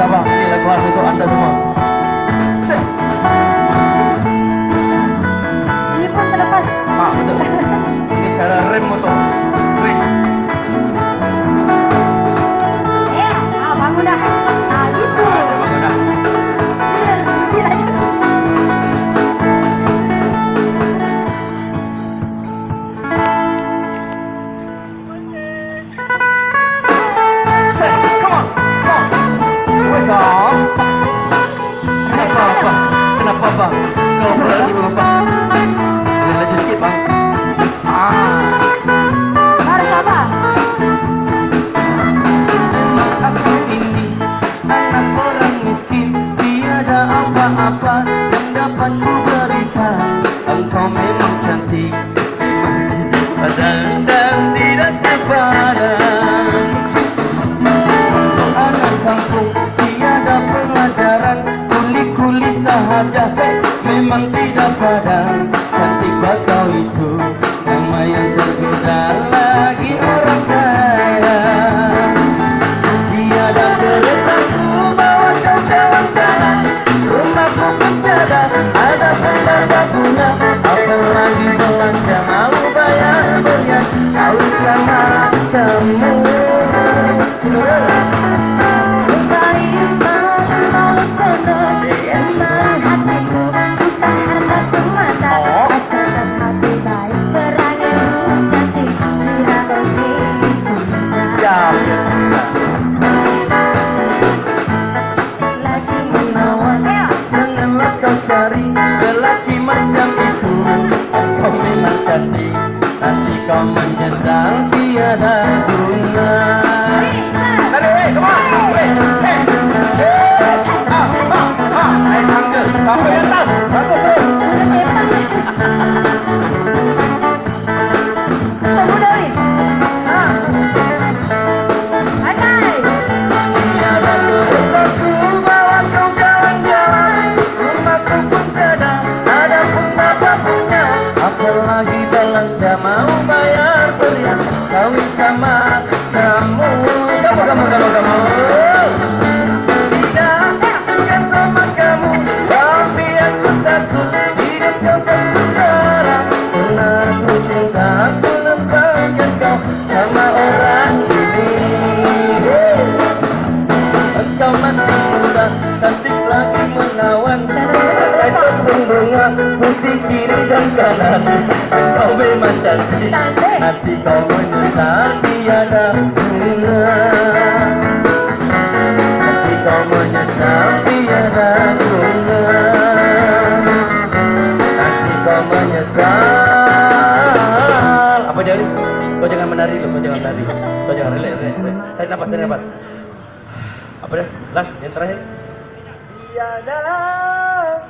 Sabah ini lagu khas untuk anda semua Set. Up kenapa apa kenapa bang kau berlalu apa Boleh laju sikit bang. Ah. Harus sabar. Aku ini anak orang miskin. Tiada apa-apa yang dapat ku berikan. Engkau memang cantik. Dan tidak sepadan Sahaja memang tidak padan Cantik bakau itu nama yang tergoda lagi orang kaya. Tiada keretaku bawa kau jalan-jalan Rumahku pun tiada ada pembawa bunga Apalagi belanja mau bayar berian Kau sama kamu. Cendera Nanti kau menyesal tiada guna sama orang ini. Engkau masih muda, cantik lagi menawan. Tepung bunga, putih kiri dan kanan. Engkau memang cantik, nanti kau menyesal tiada guna jangan menari Kau jangan relax, relax. Tarik nafas, tarik nafas apa dia? Last yang terakhir. Tiada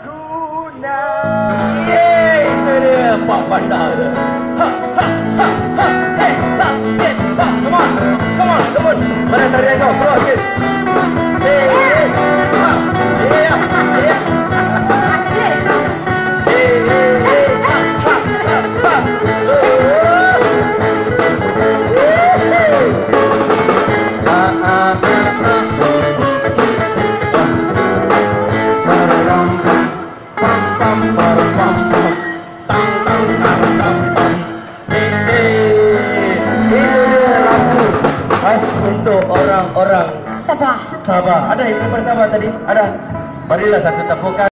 guna. Yeay, itu dia Pak Panda. Sabah. Sabah. Ada yang bersama tadi? Ada. Berilah satu tepukan.